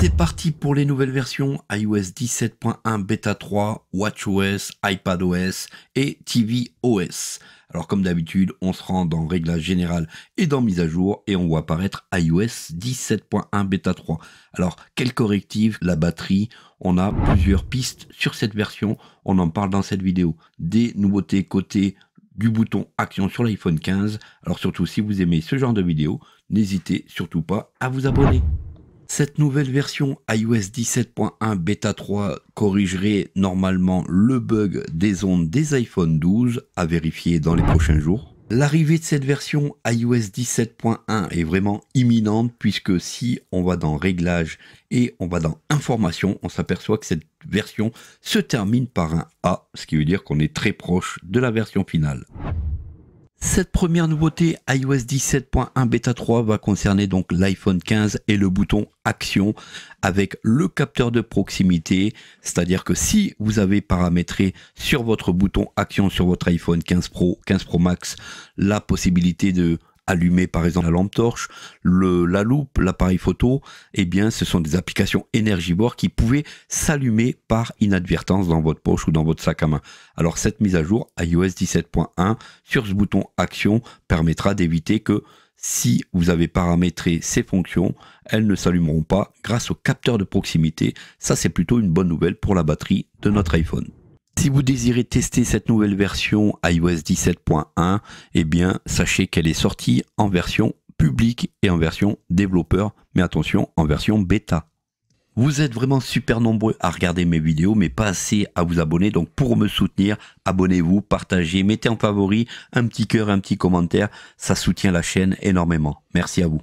C'est parti pour les nouvelles versions iOS 17.1 Beta 3, WatchOS, iPadOS et tvOS. Alors comme d'habitude, on se rend dans réglage général et dans mise à jour et on voit apparaître iOS 17.1 Beta 3. Alors quel correctif La batterie, on a plusieurs pistes sur cette version, on en parle dans cette vidéo. Des nouveautés côté du bouton action sur l'iPhone 15. Alors surtout si vous aimez ce genre de vidéo, n'hésitez surtout pas à vous abonner. Cette nouvelle version iOS 17.1 Beta 3 corrigerait normalement le bug des ondes des iPhone 12 à vérifier dans les prochains jours. L'arrivée de cette version iOS 17.1 est vraiment imminente puisque si on va dans réglages et on va dans information, on s'aperçoit que cette version se termine par un A, ce qui veut dire qu'on est très proche de la version finale. Cette première nouveauté iOS 17.1 bêta 3 va concerner donc l'iPhone 15 et le bouton action avec le capteur de proximité, c'est-à-dire que si vous avez paramétré sur votre bouton action sur votre iPhone 15 Pro, 15 Pro Max, la possibilité de allumer par exemple la lampe torche, la loupe, l'appareil photo, eh bien ce sont des applications énergivores qui pouvaient s'allumer par inadvertance dans votre poche ou dans votre sac à main. Alors cette mise à jour iOS 17.1 sur ce bouton action permettra d'éviter que si vous avez paramétré ces fonctions, elles ne s'allumeront pas grâce au capteur de proximité. Ça c'est plutôt une bonne nouvelle pour la batterie de notre iPhone. Si vous désirez tester cette nouvelle version iOS 17.1, eh bien, sachez qu'elle est sortie en version publique et en version développeur, mais attention, en version bêta. Vous êtes vraiment super nombreux à regarder mes vidéos, mais pas assez à vous abonner. Donc pour me soutenir, abonnez-vous, partagez, mettez en favori un petit cœur, un petit commentaire. Ça soutient la chaîne énormément. Merci à vous.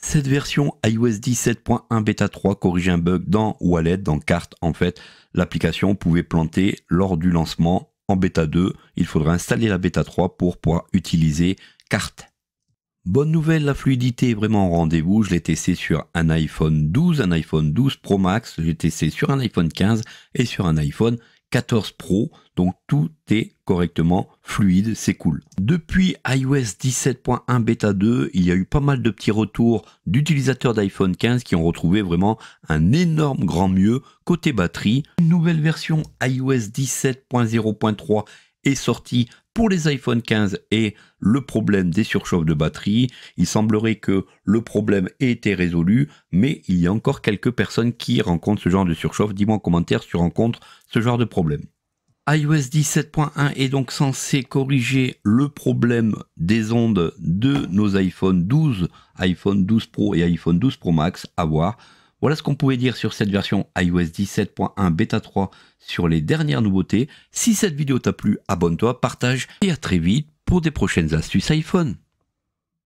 Cette version iOS 17.1 bêta 3 corrige un bug dans Wallet, dans Carte. En fait, l'application pouvait planter lors du lancement en bêta 2. Il faudra installer la bêta 3 pour pouvoir utiliser Carte. Bonne nouvelle, la fluidité est vraiment au rendez-vous. Je l'ai testé sur un iPhone 12, un iPhone 12 Pro Max, j'ai testé sur un iPhone 15 et sur un iPhone 14 Pro, donc tout est correctement fluide, c'est cool. Depuis iOS 17.1 bêta 2, il y a eu pas mal de petits retours d'utilisateurs d'iPhone 15 qui ont retrouvé vraiment un énorme grand mieux côté batterie. Une nouvelle version iOS 17.0.3 est sortie pour les iPhone 15 et le problème des surchauffes de batterie. Il semblerait que le problème ait été résolu, mais il y a encore quelques personnes qui rencontrent ce genre de surchauffe. Dis-moi en commentaire si tu rencontres ce genre de problème. iOS 17.1 est donc censé corriger le problème des ondes de nos iPhone 12, iPhone 12 Pro et iPhone 12 Pro Max à voir. Voilà ce qu'on pouvait dire sur cette version iOS 17.1 bêta 3 sur les dernières nouveautés. Si cette vidéo t'a plu, abonne-toi, partage et à très vite pour des prochaines astuces iPhone.